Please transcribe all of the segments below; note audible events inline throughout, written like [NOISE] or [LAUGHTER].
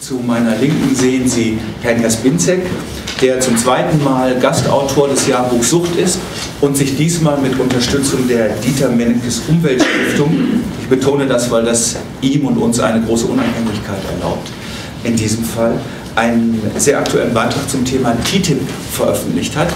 Zu meiner Linken sehen Sie Herrn Jaspinzek, der zum zweiten Mal Gastautor des Jahrbuchs Sucht ist und sich diesmal mit Unterstützung der Dieter Mennekes Umweltstiftung, ich betone das, weil das ihm und uns eine große Unabhängigkeit erlaubt, in diesem Fall einen sehr aktuellen Beitrag zum Thema TTIP veröffentlicht hat.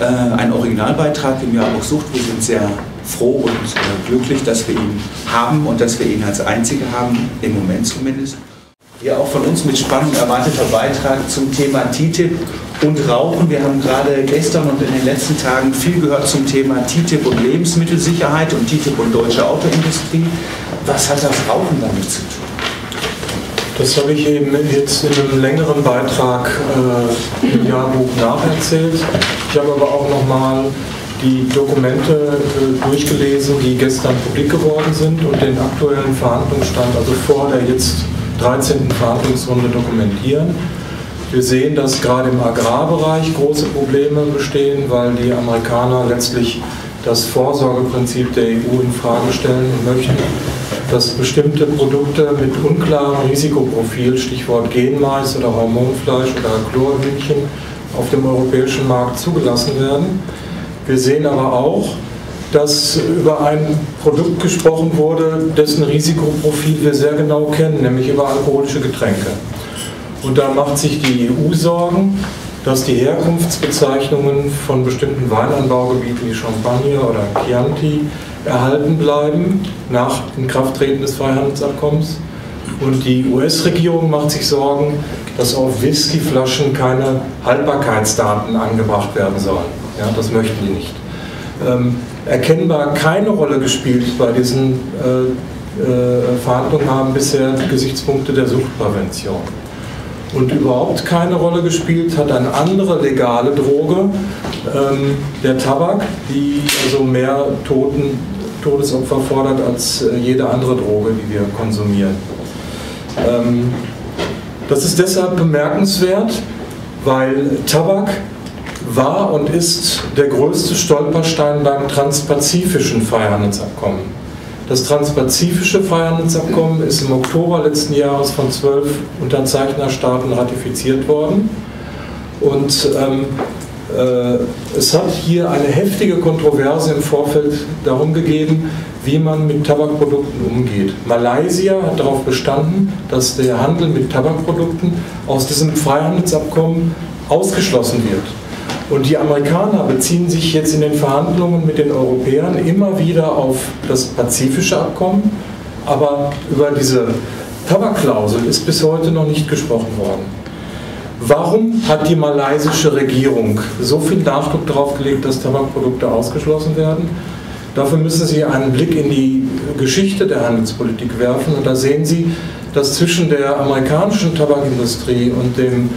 Äh, ein Originalbeitrag im Jahrbuch Sucht. Wir sind sehr froh und äh, glücklich, dass wir ihn haben und dass wir ihn als Einzige haben, im Moment zumindest. Hier auch von uns mit Spannung erwarteter Beitrag zum Thema TTIP und Rauchen. Wir haben gerade gestern und in den letzten Tagen viel gehört zum Thema TTIP und Lebensmittelsicherheit und TTIP und deutsche Autoindustrie. Was hat das Rauchen damit zu tun? Das habe ich eben jetzt in einem längeren Beitrag äh, im Jahrbuch nacherzählt. Ich habe aber auch nochmal die Dokumente äh, durchgelesen, die gestern publik geworden sind und den aktuellen Verhandlungsstand, also vor der jetzt 13. Verhandlungsrunde dokumentieren. Wir sehen, dass gerade im Agrarbereich große Probleme bestehen, weil die Amerikaner letztlich das Vorsorgeprinzip der EU in Frage stellen und möchten, dass bestimmte Produkte mit unklarem Risikoprofil, Stichwort Genmais oder Hormonfleisch oder Chlorhühnchen, auf dem europäischen Markt zugelassen werden. Wir sehen aber auch, dass über ein Produkt gesprochen wurde, dessen Risikoprofil wir sehr genau kennen, nämlich über alkoholische Getränke. Und da macht sich die EU Sorgen, dass die Herkunftsbezeichnungen von bestimmten Weinanbaugebieten wie Champagne oder Chianti erhalten bleiben nach Inkrafttreten des Freihandelsabkommens. Und die US-Regierung macht sich Sorgen, dass auf Whiskyflaschen keine Haltbarkeitsdaten angebracht werden sollen. Ja, das möchten die nicht. Ähm, erkennbar keine Rolle gespielt bei diesen äh, äh, Verhandlungen haben bisher Gesichtspunkte der Suchtprävention. Und überhaupt keine Rolle gespielt hat eine andere legale Droge, ähm, der Tabak, die also mehr Toten, Todesopfer fordert als äh, jede andere Droge, die wir konsumieren. Ähm, das ist deshalb bemerkenswert, weil Tabak war und ist der größte Stolperstein beim transpazifischen Freihandelsabkommen. Das transpazifische Freihandelsabkommen ist im Oktober letzten Jahres von zwölf Unterzeichnerstaaten ratifiziert worden. Und ähm, äh, es hat hier eine heftige Kontroverse im Vorfeld darum gegeben, wie man mit Tabakprodukten umgeht. Malaysia hat darauf bestanden, dass der Handel mit Tabakprodukten aus diesem Freihandelsabkommen ausgeschlossen wird. Und die Amerikaner beziehen sich jetzt in den Verhandlungen mit den Europäern immer wieder auf das pazifische Abkommen, aber über diese Tabakklausel ist bis heute noch nicht gesprochen worden. Warum hat die malaysische Regierung so viel Nachdruck darauf gelegt, dass Tabakprodukte ausgeschlossen werden? Dafür müssen Sie einen Blick in die Geschichte der Handelspolitik werfen und da sehen Sie, dass zwischen der amerikanischen Tabakindustrie und dem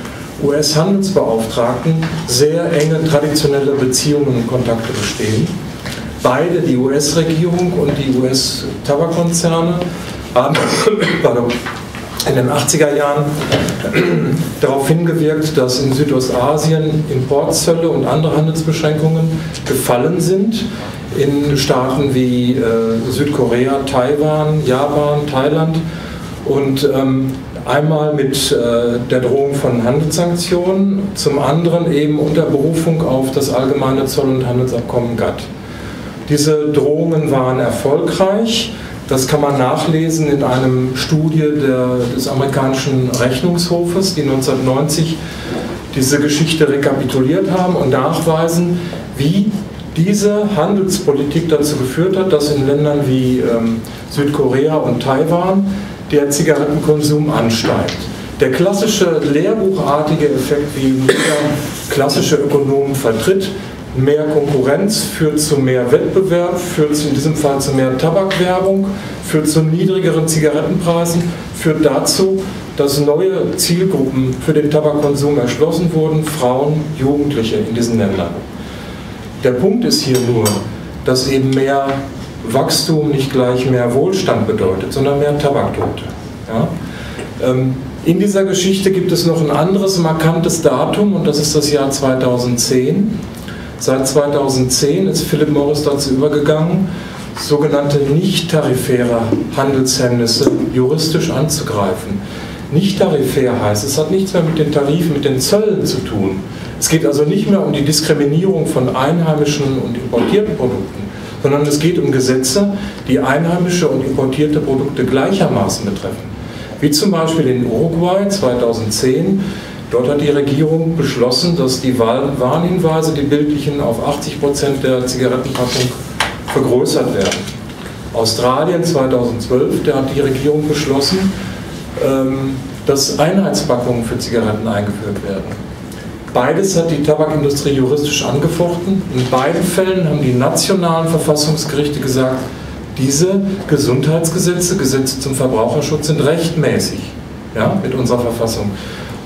US-Handelsbeauftragten sehr enge traditionelle Beziehungen und Kontakte bestehen. Beide, die US-Regierung und die US-Tabakkonzerne, haben [COUGHS] in den 80er Jahren [COUGHS] darauf hingewirkt, dass in Südostasien Importzölle und andere Handelsbeschränkungen gefallen sind. In Staaten wie äh, Südkorea, Taiwan, Japan, Thailand und ähm, Einmal mit äh, der Drohung von Handelssanktionen, zum anderen eben unter Berufung auf das allgemeine Zoll- und Handelsabkommen GATT. Diese Drohungen waren erfolgreich. Das kann man nachlesen in einem Studie der, des amerikanischen Rechnungshofes, die 1990 diese Geschichte rekapituliert haben und nachweisen, wie diese Handelspolitik dazu geführt hat, dass in Ländern wie ähm, Südkorea und Taiwan der Zigarettenkonsum ansteigt. Der klassische lehrbuchartige Effekt, wie jeder klassische Ökonom vertritt, mehr Konkurrenz führt zu mehr Wettbewerb, führt in diesem Fall zu mehr Tabakwerbung, führt zu niedrigeren Zigarettenpreisen, führt dazu, dass neue Zielgruppen für den Tabakkonsum erschlossen wurden, Frauen, Jugendliche in diesen Ländern. Der Punkt ist hier nur, dass eben mehr Wachstum nicht gleich mehr Wohlstand bedeutet, sondern mehr Tabaktote. Ja? Ähm, in dieser Geschichte gibt es noch ein anderes markantes Datum und das ist das Jahr 2010. Seit 2010 ist Philip Morris dazu übergegangen, sogenannte nicht-tarifäre Handelshemmnisse juristisch anzugreifen. nicht tarifär heißt, es hat nichts mehr mit den Tarifen, mit den Zöllen zu tun. Es geht also nicht mehr um die Diskriminierung von einheimischen und importierten Produkten, sondern es geht um Gesetze, die einheimische und importierte Produkte gleichermaßen betreffen. Wie zum Beispiel in Uruguay 2010. Dort hat die Regierung beschlossen, dass die Warnhinweise, die bildlichen, auf 80 Prozent der Zigarettenpackung vergrößert werden. Australien 2012, da hat die Regierung beschlossen, ähm, dass Einheitspackungen für Zigaretten eingeführt werden. Beides hat die Tabakindustrie juristisch angefochten. In beiden Fällen haben die nationalen Verfassungsgerichte gesagt, diese Gesundheitsgesetze, Gesetze zum Verbraucherschutz sind rechtmäßig ja, mit unserer Verfassung.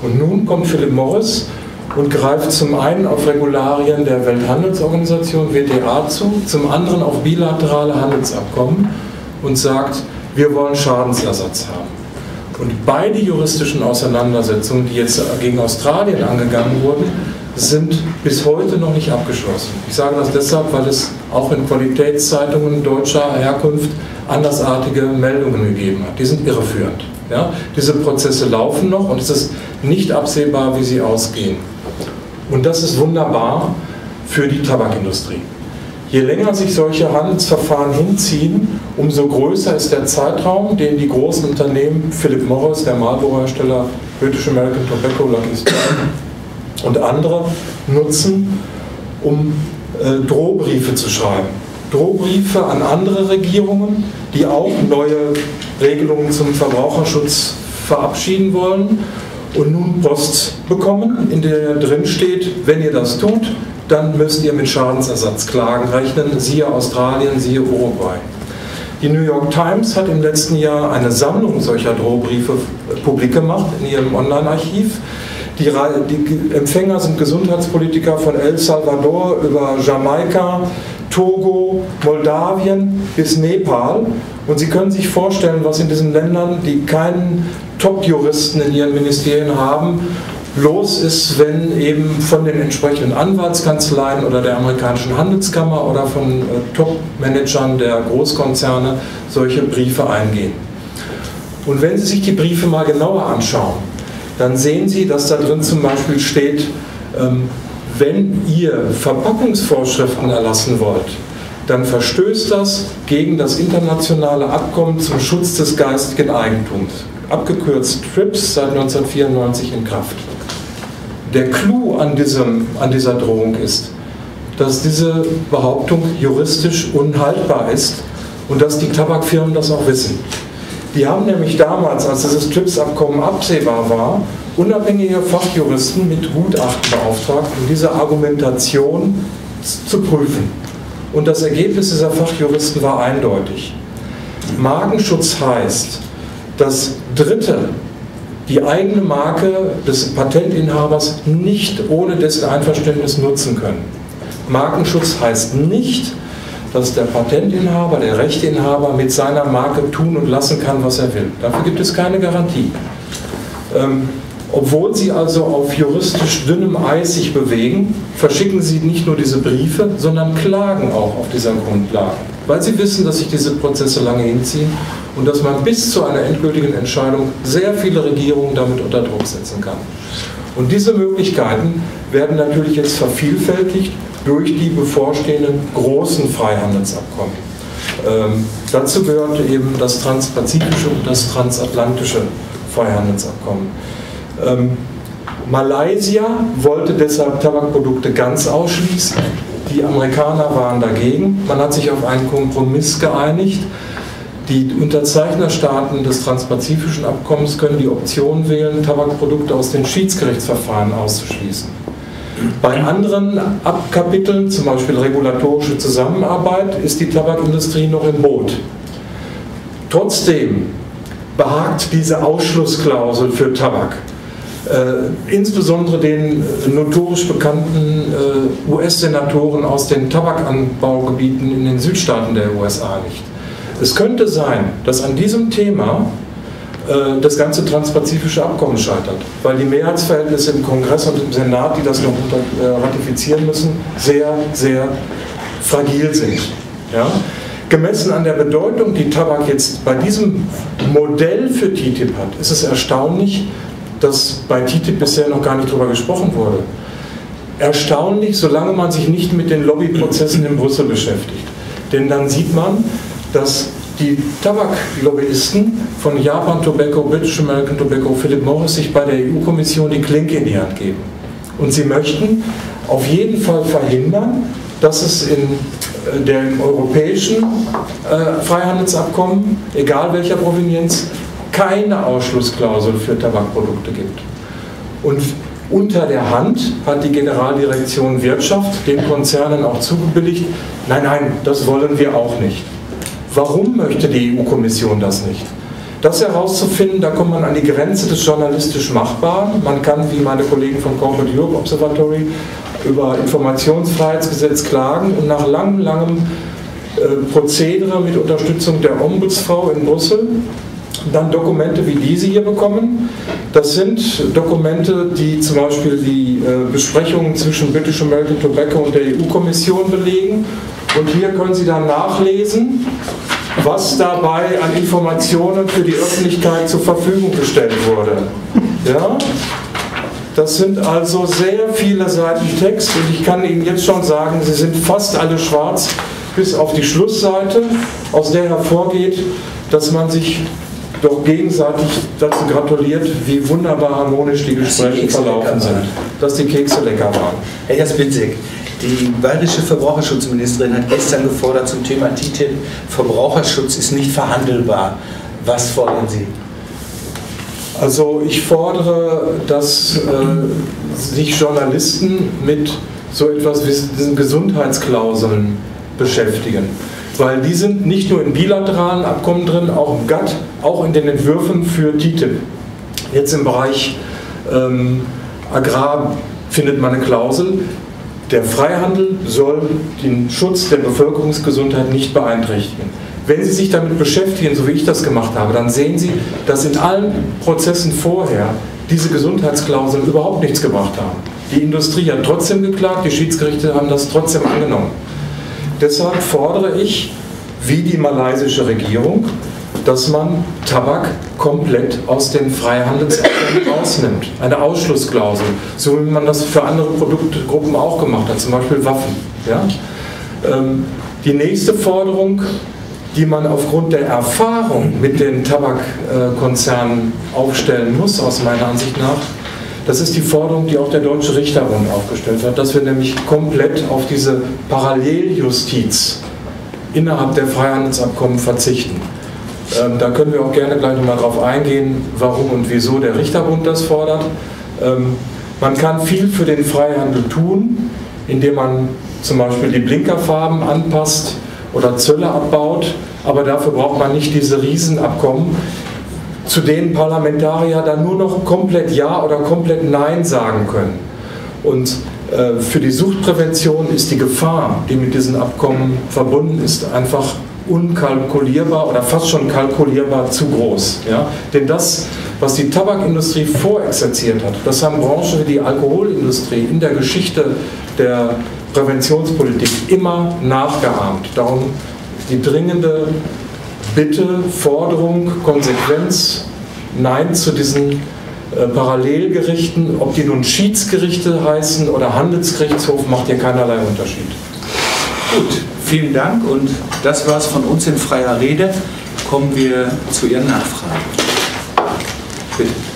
Und nun kommt Philip Morris und greift zum einen auf Regularien der Welthandelsorganisation WTA zu, zum anderen auf bilaterale Handelsabkommen und sagt, wir wollen Schadensersatz haben. Und beide juristischen Auseinandersetzungen, die jetzt gegen Australien angegangen wurden, sind bis heute noch nicht abgeschlossen. Ich sage das deshalb, weil es auch in Qualitätszeitungen deutscher Herkunft andersartige Meldungen gegeben hat. Die sind irreführend. Ja? Diese Prozesse laufen noch und es ist nicht absehbar, wie sie ausgehen. Und das ist wunderbar für die Tabakindustrie. Je länger sich solche Handelsverfahren hinziehen, umso größer ist der Zeitraum, den die großen Unternehmen, Philip Morris, der Marlboro-Hersteller, British American Tobacco, Lucky Strike und andere, nutzen, um äh, Drohbriefe zu schreiben. Drohbriefe an andere Regierungen, die auch neue Regelungen zum Verbraucherschutz verabschieden wollen und nun Post bekommen, in der drin steht, wenn ihr das tut, dann müsst ihr mit Schadensersatzklagen rechnen, siehe Australien, siehe Uruguay. Die New York Times hat im letzten Jahr eine Sammlung solcher Drohbriefe publik gemacht in ihrem Online-Archiv. Die, die, Empfänger sind Gesundheitspolitiker von El Salvador über Jamaika, Togo, Moldawien bis Nepal. Und Sie können sich vorstellen, was in diesen Ländern, die keinen Top-Juristen in ihren Ministerien haben, los ist, wenn eben von den entsprechenden Anwaltskanzleien oder der amerikanischen Handelskammer oder von äh, Top-Managern der Großkonzerne solche Briefe eingehen. Und wenn Sie sich die Briefe mal genauer anschauen, dann sehen Sie, dass da drin zum Beispiel steht, ähm, wenn ihr Verpackungsvorschriften erlassen wollt, dann verstößt das gegen das internationale Abkommen zum Schutz des geistigen Eigentums, abgekürzt TRIPS seit 1994 in Kraft. Der Clou an, diesem, an dieser Drohung ist, dass diese Behauptung juristisch unhaltbar ist und dass die Tabakfirmen das auch wissen. Die haben nämlich damals, als dieses TRIPS-Abkommen absehbar war, unabhängige Fachjuristen mit Gutachten beauftragt, um diese Argumentation zu prüfen. Und das Ergebnis dieser Fachjuristen war eindeutig. Markenschutz heißt, dass Dritte die eigene Marke des Patentinhabers nicht ohne dessen Einverständnis nutzen können. Markenschutz heißt nicht, dass der Patentinhaber, der Rechteinhaber mit seiner Marke tun und lassen kann, was er will. Dafür gibt es keine Garantie. Ähm, obwohl sie also auf juristisch dünnem Eis sich bewegen, verschicken sie nicht nur diese Briefe, sondern klagen auch auf dieser Grundlage, weil sie wissen, dass sich diese Prozesse lange hinziehen und dass man bis zu einer endgültigen Entscheidung sehr viele Regierungen damit unter Druck setzen kann. Und diese Möglichkeiten werden natürlich jetzt vervielfältigt durch die bevorstehenden großen Freihandelsabkommen. Ähm, dazu gehört eben das transpazifische und das transatlantische Freihandelsabkommen. Ähm, Malaysia wollte deshalb Tabakprodukte ganz ausschließen. Die Amerikaner waren dagegen. Man hat sich auf einen Kompromiss geeinigt. Die Unterzeichnerstaaten des Transpazifischen Abkommens können die Option wählen, Tabakprodukte aus den Schiedsgerichtsverfahren auszuschließen. Bei anderen Abkapiteln, zum Beispiel regulatorische Zusammenarbeit, ist die Tabakindustrie noch im Boot. Trotzdem behagt diese Ausschlussklausel für Tabak. Äh, insbesondere den notorisch bekannten äh, US-Senatoren aus den Tabakanbaugebieten in den Südstaaten der USA nicht. Es könnte sein, dass an diesem Thema äh, das ganze transpazifische Abkommen scheitert, weil die Mehrheitsverhältnisse im Kongress und im Senat, die das noch äh, ratifizieren müssen, sehr, sehr fragil sind. Ja? Gemessen an der Bedeutung, die Tabak jetzt bei diesem Modell für TTIP hat, ist es erstaunlich, dass bei TTIP bisher noch gar nicht drüber gesprochen wurde. Erstaunlich, solange man sich nicht mit den Lobbyprozessen in Brüssel beschäftigt. Denn dann sieht man, dass die Tabaklobbyisten von Japan Tobacco, British American Tobacco, Philip Morris sich bei der EU-Kommission die Klinke in die Hand geben. Und sie möchten auf jeden Fall verhindern, dass es in äh, dem europäischen äh, Freihandelsabkommen, egal welcher Provenienz, keine Ausschlussklausel für Tabakprodukte gibt. Und unter der Hand hat die Generaldirektion Wirtschaft den Konzernen auch zugebilligt, nein, nein, das wollen wir auch nicht. Warum möchte die EU-Kommission das nicht? Das herauszufinden, da kommt man an die Grenze des journalistisch Machbaren. Man kann, wie meine Kollegen vom Corporate Europe Observatory, über Informationsfreiheitsgesetz klagen und nach langem, langem äh, Prozedere mit Unterstützung der Ombudsfrau in Brüssel dann Dokumente wie diese hier bekommen. Das sind Dokumente, die zum Beispiel die äh, Besprechungen zwischen British American Tobacco und der EU-Kommission belegen. Und hier können Sie dann nachlesen, was dabei an Informationen für die Öffentlichkeit zur Verfügung gestellt wurde. Ja? Das sind also sehr viele Seiten Text und ich kann Ihnen jetzt schon sagen, sie sind fast alle schwarz, bis auf die Schlussseite, aus der hervorgeht, dass man sich doch gegenseitig dazu gratuliert, wie wunderbar harmonisch die Gespräche die verlaufen sind. Dass die Kekse lecker waren. Herr Jaspinzig, die bayerische Verbraucherschutzministerin hat gestern gefordert zum Thema TTIP, Verbraucherschutz ist nicht verhandelbar. Was fordern Sie? Also ich fordere, dass äh, sich Journalisten mit so etwas wie diesen Gesundheitsklauseln beschäftigen. Weil die sind nicht nur in bilateralen Abkommen drin, auch im GATT, auch in den Entwürfen für TTIP. Jetzt im Bereich ähm, Agrar findet man eine Klausel, der Freihandel soll den Schutz der Bevölkerungsgesundheit nicht beeinträchtigen. Wenn Sie sich damit beschäftigen, so wie ich das gemacht habe, dann sehen Sie, dass in allen Prozessen vorher diese Gesundheitsklauseln überhaupt nichts gebracht haben. Die Industrie hat trotzdem geklagt, die Schiedsgerichte haben das trotzdem angenommen. Deshalb fordere ich, wie die malaysische Regierung, dass man Tabak komplett aus den Freihandelsabkommen [COUGHS] rausnimmt. Eine Ausschlussklausel, so wie man das für andere Produktgruppen auch gemacht hat, zum Beispiel Waffen. Ja? Ähm, die nächste Forderung die man aufgrund der Erfahrung mit den Tabakkonzernen aufstellen muss, aus meiner Ansicht nach. Das ist die Forderung, die auch der Deutsche Richterbund aufgestellt hat, dass wir nämlich komplett auf diese Paralleljustiz innerhalb der Freihandelsabkommen verzichten. Ähm, da können wir auch gerne gleich nochmal darauf eingehen, warum und wieso der Richterbund das fordert. Ähm, man kann viel für den Freihandel tun, indem man zum Beispiel die Blinkerfarben anpasst, oder Zölle abbaut, aber dafür braucht man nicht diese Riesenabkommen, zu denen Parlamentarier dann nur noch komplett Ja oder komplett Nein sagen können. Und äh, für die Suchtprävention ist die Gefahr, die mit diesen Abkommen verbunden ist, einfach unkalkulierbar oder fast schon kalkulierbar zu groß. Ja? Denn das, was die Tabakindustrie vorexerziert hat, das haben Branchen wie die Alkoholindustrie in der Geschichte der Präventionspolitik immer nachgeahmt. Darum die dringende Bitte, Forderung, Konsequenz, Nein zu diesen äh, Parallelgerichten, ob die nun Schiedsgerichte heißen oder Handelsgerichtshof, macht hier keinerlei Unterschied. Gut, vielen Dank und das war's von uns in freier Rede. Kommen wir zu Ihren Nachfragen. Bitte.